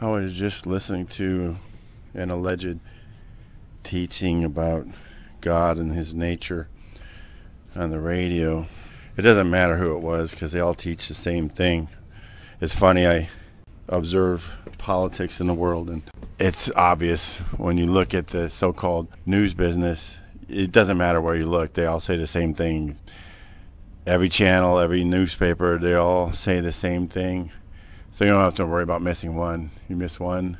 I was just listening to an alleged teaching about God and his nature on the radio. It doesn't matter who it was because they all teach the same thing. It's funny, I observe politics in the world, and it's obvious when you look at the so called news business. It doesn't matter where you look, they all say the same thing. Every channel, every newspaper, they all say the same thing. So you don't have to worry about missing one. You miss one,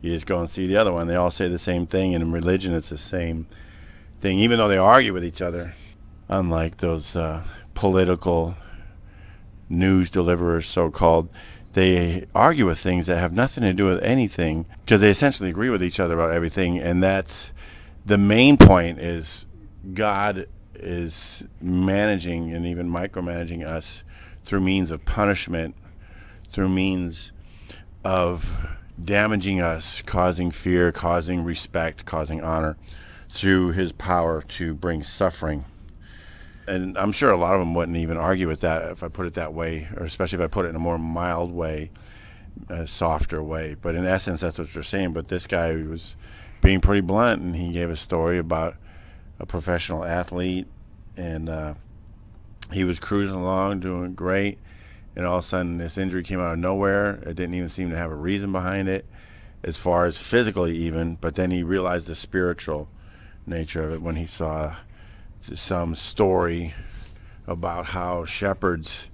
you just go and see the other one. They all say the same thing, and in religion, it's the same thing, even though they argue with each other. Unlike those uh, political news deliverers, so called, they argue with things that have nothing to do with anything because they essentially agree with each other about everything. And that's the main point is God is managing and even micromanaging us through means of punishment, through means of damaging us, causing fear, causing respect, causing honor, through his power to bring suffering. And I'm sure a lot of them wouldn't even argue with that if I put it that way, or especially if I put it in a more mild way, a softer way. But in essence, that's what you're saying. But this guy was being pretty blunt, and he gave a story about a professional athlete, and uh, he was cruising along, doing great and all of a sudden this injury came out of nowhere. It didn't even seem to have a reason behind it, as far as physically even. But then he realized the spiritual nature of it when he saw some story about how shepherds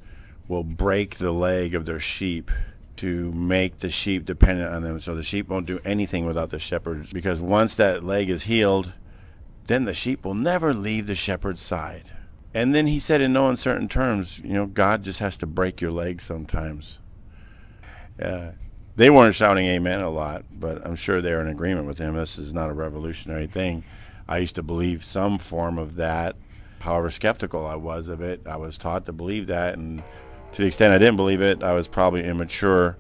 will break the leg of their sheep to make the sheep dependent on them. So the sheep won't do anything without the shepherds because once that leg is healed, then the sheep will never leave the shepherd's side. And then he said in no uncertain terms, you know, God just has to break your leg sometimes. Uh, they weren't shouting amen a lot, but I'm sure they're in agreement with him. This is not a revolutionary thing. I used to believe some form of that. However skeptical I was of it, I was taught to believe that. And to the extent I didn't believe it, I was probably immature.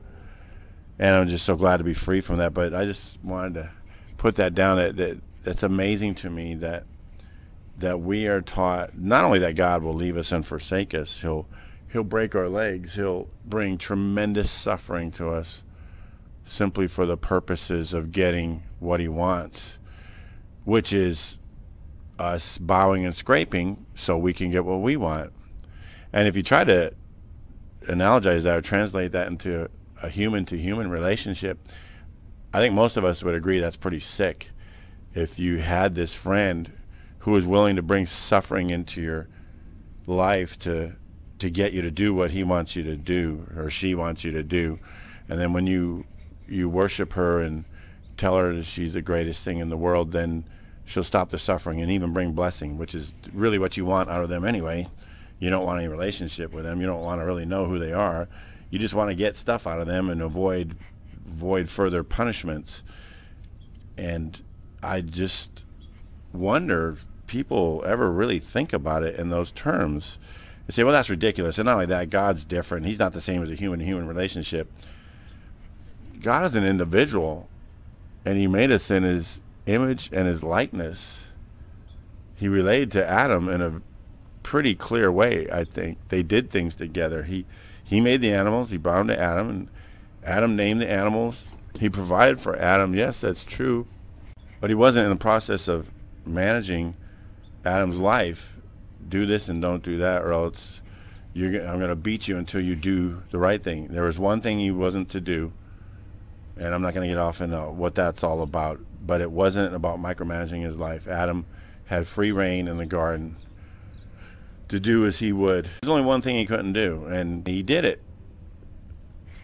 And I'm just so glad to be free from that. But I just wanted to put that down. That, that It's amazing to me that that we are taught not only that God will leave us and forsake us, he'll he'll break our legs, he'll bring tremendous suffering to us simply for the purposes of getting what he wants, which is us bowing and scraping so we can get what we want. And if you try to analogize that or translate that into a human to human relationship, I think most of us would agree that's pretty sick. If you had this friend who is willing to bring suffering into your life to to get you to do what he wants you to do or she wants you to do. And then when you you worship her and tell her that she's the greatest thing in the world then she'll stop the suffering and even bring blessing which is really what you want out of them anyway. You don't want any relationship with them. You don't want to really know who they are. You just want to get stuff out of them and avoid avoid further punishments. And i just wonder people ever really think about it in those terms. They say, well, that's ridiculous. And not only that, God's different. He's not the same as a human human relationship. God is an individual, and He made us in His image and His likeness. He related to Adam in a pretty clear way, I think. They did things together. He he made the animals, he brought them to Adam, and Adam named the animals. He provided for Adam. Yes, that's true. But he wasn't in the process of managing Adam's life, do this and don't do that, or else you're, I'm going to beat you until you do the right thing. There was one thing he wasn't to do, and I'm not going to get off into what that's all about, but it wasn't about micromanaging his life. Adam had free rein in the garden to do as he would. There's only one thing he couldn't do, and he did it.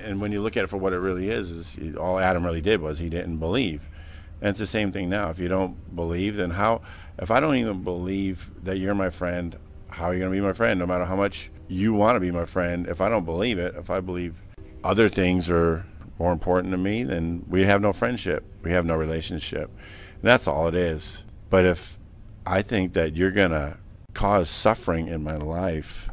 And when you look at it for what it really is, is all Adam really did was he didn't believe. And it's the same thing now. If you don't believe, then how? If I don't even believe that you're my friend, how are you going to be my friend? No matter how much you want to be my friend, if I don't believe it, if I believe other things are more important to me, then we have no friendship. We have no relationship. And that's all it is. But if I think that you're going to cause suffering in my life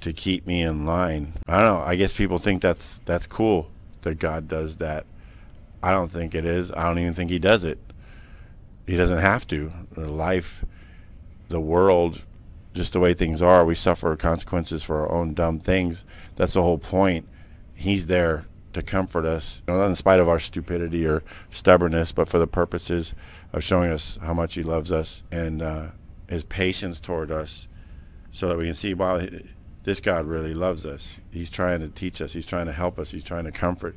to keep me in line, I don't know. I guess people think that's that's cool that God does that. I don't think it is. I don't even think he does it. He doesn't have to. Life, the world, just the way things are, we suffer consequences for our own dumb things. That's the whole point. He's there to comfort us, not in spite of our stupidity or stubbornness, but for the purposes of showing us how much He loves us and uh, His patience toward us, so that we can see, wow, this God really loves us. He's trying to teach us. He's trying to help us. He's trying to comfort.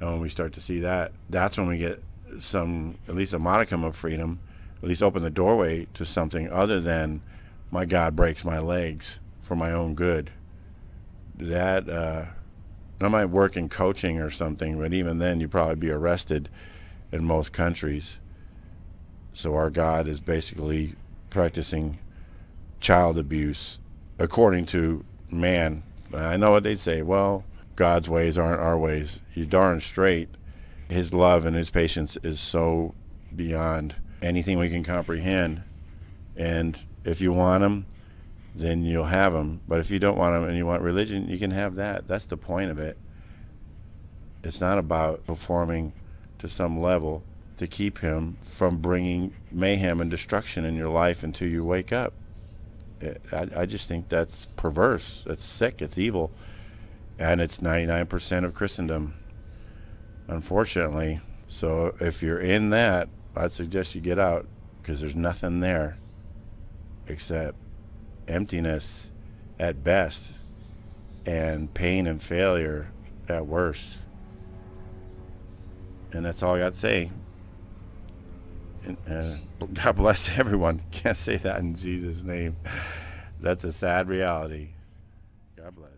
And when we start to see that, that's when we get some, at least a modicum of freedom, at least open the doorway to something other than my God breaks my legs for my own good. That, uh, I might work in coaching or something, but even then, you'd probably be arrested in most countries. So our God is basically practicing child abuse according to man. I know what they say. Well, God's ways aren't our ways. You darn straight. His love and his patience is so beyond anything we can comprehend. And if you want him, then you'll have him. But if you don't want him and you want religion, you can have that. That's the point of it. It's not about performing to some level to keep him from bringing mayhem and destruction in your life until you wake up. I, I just think that's perverse. That's sick. It's evil. And it's 99% of Christendom, unfortunately. So if you're in that, I'd suggest you get out because there's nothing there except emptiness at best and pain and failure at worst. And that's all I got to say. And, uh, God bless everyone. Can't say that in Jesus' name. That's a sad reality. God bless.